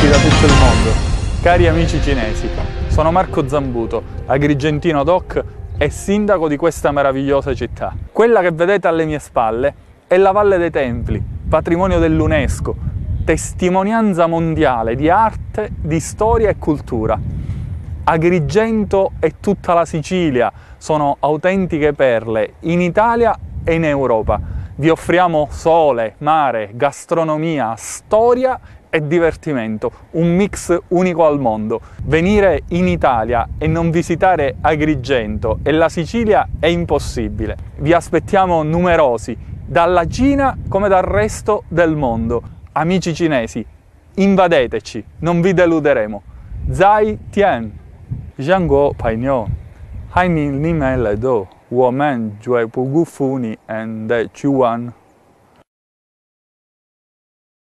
da tutto il mondo. Cari amici cinesi, sono Marco Zambuto, agrigentino doc e sindaco di questa meravigliosa città. Quella che vedete alle mie spalle è la Valle dei Templi, patrimonio dell'UNESCO, testimonianza mondiale di arte, di storia e cultura. Agrigento e tutta la Sicilia sono autentiche perle in Italia e in Europa. Vi offriamo sole, mare, gastronomia, storia e divertimento, un mix unico al mondo. Venire in Italia e non visitare Agrigento e la Sicilia è impossibile. Vi aspettiamo numerosi, dalla Cina come dal resto del mondo. Amici cinesi, invadeteci, non vi deluderemo. Zai Tian, Zhangguo Ni Haini Le Do, Woman Jue Pugufuni and Chuan